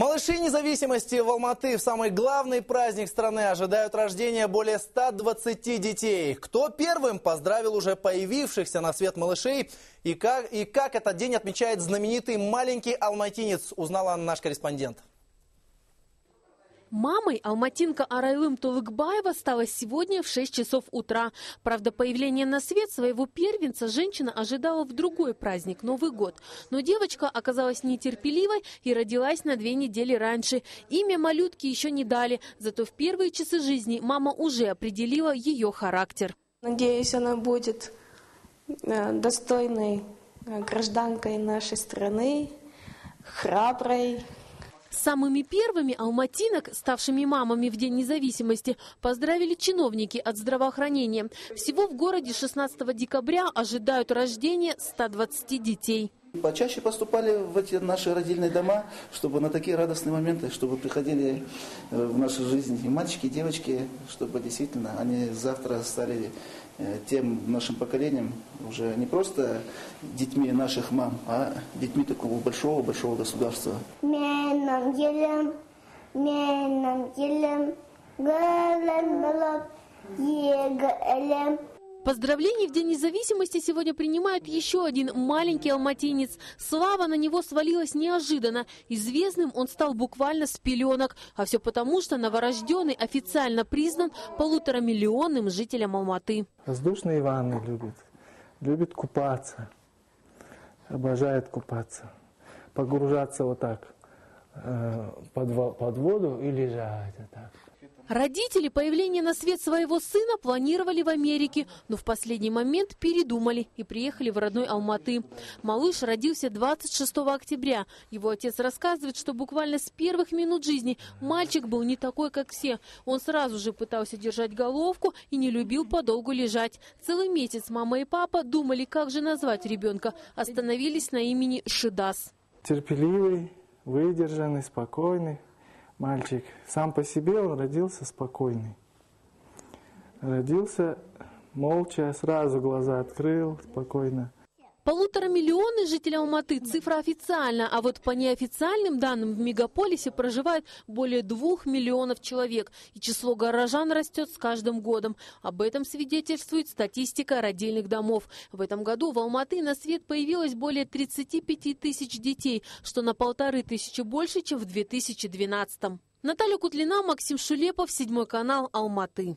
Малыши независимости в Алматы в самый главный праздник страны ожидают рождения более 120 детей. Кто первым поздравил уже появившихся на свет малышей и как, и как этот день отмечает знаменитый маленький алматинец, узнала наш корреспондент. Мамой алматинка Арайлым Тулыкбаева стала сегодня в 6 часов утра. Правда, появление на свет своего первенца женщина ожидала в другой праздник – Новый год. Но девочка оказалась нетерпеливой и родилась на две недели раньше. Имя малютки еще не дали, зато в первые часы жизни мама уже определила ее характер. Надеюсь, она будет э, достойной э, гражданкой нашей страны, храброй, Самыми первыми алматинок, ставшими мамами в День независимости, поздравили чиновники от здравоохранения. Всего в городе 16 декабря ожидают рождения 120 детей. Почаще поступали в эти наши родильные дома, чтобы на такие радостные моменты, чтобы приходили э, в нашу жизнь и мальчики, и девочки, чтобы действительно они завтра стали э, тем нашим поколением уже не просто детьми наших мам, а детьми такого большого-большого государства. Поздравления в День независимости сегодня принимают еще один маленький алматинец. Слава на него свалилась неожиданно. Известным он стал буквально с пеленок. А все потому, что новорожденный официально признан полуторамиллионным жителем Алматы. Воздушные ванны любит. Любит купаться. Обожает купаться. Погружаться вот так э, под, под воду и лежать вот так. Родители появление на свет своего сына планировали в Америке, но в последний момент передумали и приехали в родной Алматы. Малыш родился 26 октября. Его отец рассказывает, что буквально с первых минут жизни мальчик был не такой, как все. Он сразу же пытался держать головку и не любил подолгу лежать. Целый месяц мама и папа думали, как же назвать ребенка. Остановились на имени Шидас. Терпеливый, выдержанный, спокойный мальчик. Сам по себе он родился спокойный. Родился молча, сразу глаза открыл, спокойно. Полутора миллионы жителей Алматы – цифра официальная, а вот по неофициальным данным в мегаполисе проживает более двух миллионов человек, и число горожан растет с каждым годом. Об этом свидетельствует статистика родильных домов. В этом году в Алматы на свет появилось более 35 тысяч детей, что на полторы тысячи больше, чем в 2012 -м. Наталья Кутлина, Максим Шулепов, Седьмой канал, Алматы.